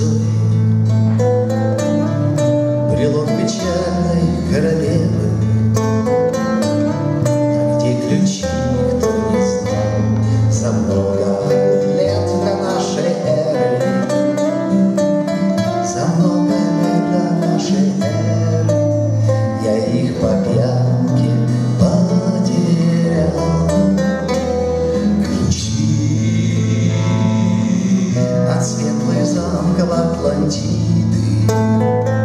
звездой Брелок печальной королевы Música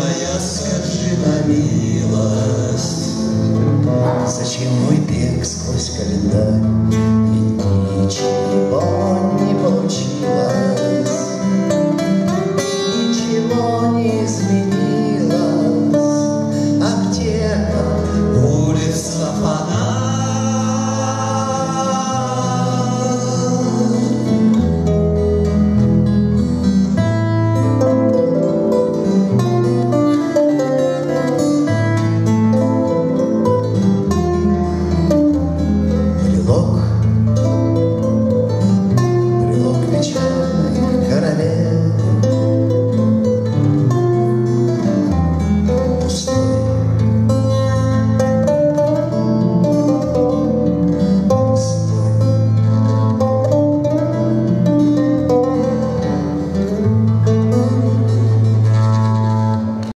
моя, скажи на милость, Зачем мой бег сквозь календарь и ничего?